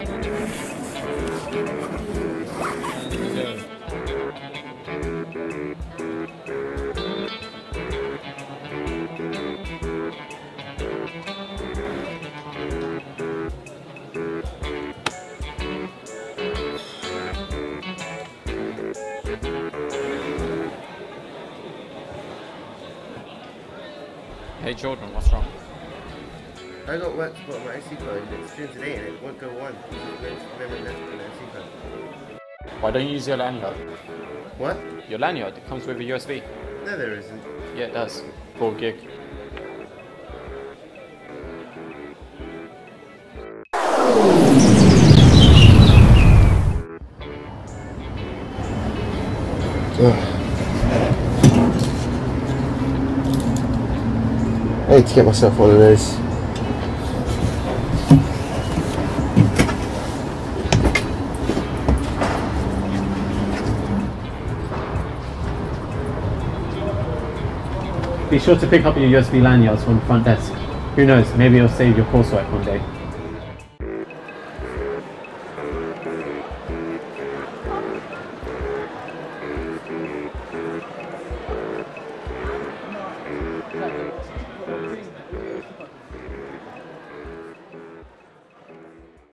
Hey Jordan, what's wrong? I got work to put on my SD card and it's due today and it won't go on. It's memory left on the card. Why don't you use your lanyard? What? Your lanyard it comes with a USB. No, there isn't. Yeah, it does. 4 gig. I need to get myself one of those. Be sure to pick up your USB lanyards from the front desk. Who knows, maybe it'll save your coursework one day.